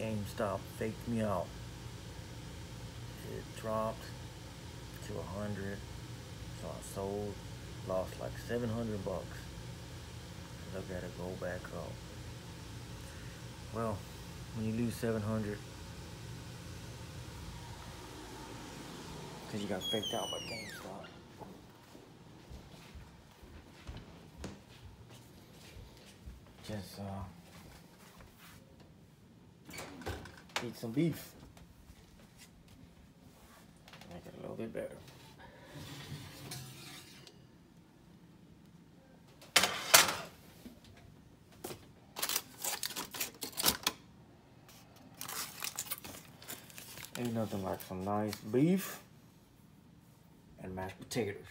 GameStop faked me out. It dropped to a hundred, so I sold, lost like 700 bucks. I gotta go back up. Well, when you lose 700, cause you got faked out by GameStop. Just uh, eat some beef. Make it a little bit better. Ain't nothing like some nice beef and mashed potatoes.